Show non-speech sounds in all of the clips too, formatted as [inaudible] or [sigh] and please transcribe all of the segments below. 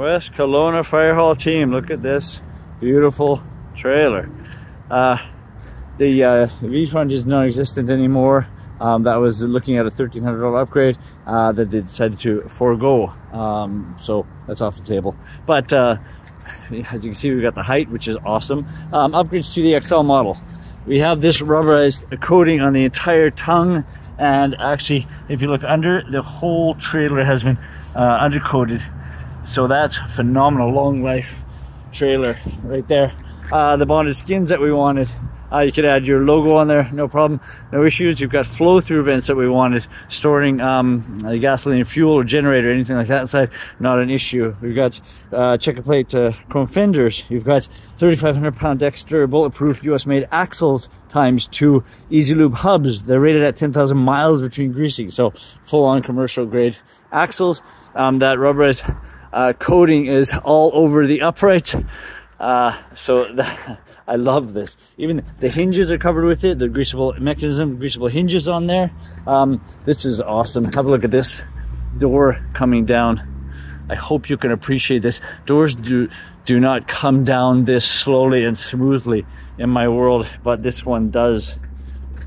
West Kelowna Fire Hall team. Look at this beautiful trailer. Uh, the uh, V-front is non-existent anymore. Um, that was looking at a $1,300 upgrade uh, that they decided to forego. Um, so that's off the table. But uh, [laughs] as you can see, we've got the height, which is awesome. Um, upgrades to the XL model. We have this rubberized coating on the entire tongue. And actually, if you look under, the whole trailer has been uh, undercoated. So that's phenomenal long life trailer right there. Uh, the bonded skins that we wanted uh, you could add your logo on there, no problem, no issues. You've got flow-through vents that we wanted, storing um, gasoline, fuel, or generator, anything like that inside, not an issue. We've got uh, checker plate uh, chrome fenders. You've got 3,500 pound Dexter bulletproof US made axles times two easy lube hubs. They're rated at 10,000 miles between greasing, so full on commercial grade axles. Um, that rubberized uh, coating is all over the upright. Uh, so [laughs] I love this. Even the hinges are covered with it. The greasable mechanism, greasable hinges on there. Um, this is awesome. Have a look at this door coming down. I hope you can appreciate this. Doors do do not come down this slowly and smoothly in my world, but this one does.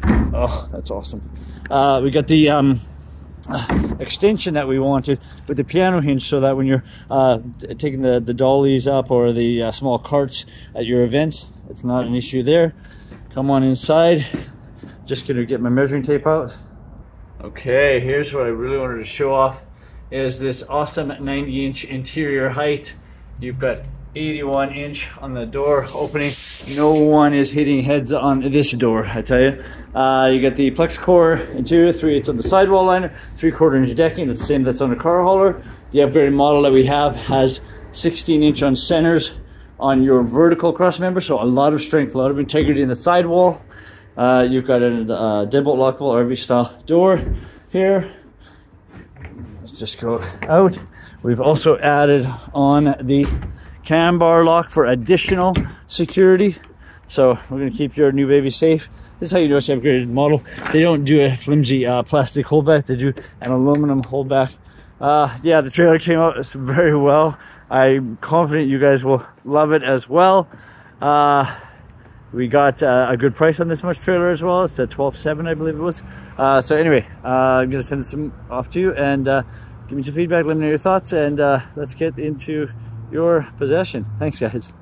Oh, that's awesome. Uh, we got the um, extension that we wanted with the piano hinge so that when you're uh, taking the, the dollies up or the uh, small carts at your events, it's not an issue there. Come on inside. Just gonna get my measuring tape out. Okay, here's what I really wanted to show off is this awesome 90 inch interior height. You've got 81 inch on the door opening. No one is hitting heads on this door, I tell you. Uh, you got the plex core interior, three it's on the sidewall liner, three quarter inch decking, that's the same that's on the car hauler. The upgraded model that we have has 16 inch on centers on your vertical cross member, so a lot of strength, a lot of integrity in the sidewall. Uh, you've got a uh, deadbolt lockable RV style door here. Let's just go out. We've also added on the cam bar lock for additional security. So we're gonna keep your new baby safe. This is how you it's an upgraded model. They don't do a flimsy uh, plastic holdback, they do an aluminum holdback. Uh, yeah, the trailer came out very well. I'm confident you guys will love it as well. Uh, we got uh, a good price on this much trailer as well. It's a 12.7, I believe it was. Uh, so anyway, uh, I'm gonna send this off to you and uh, give me some feedback, let me know your thoughts, and let's get into your possession. Thanks, guys.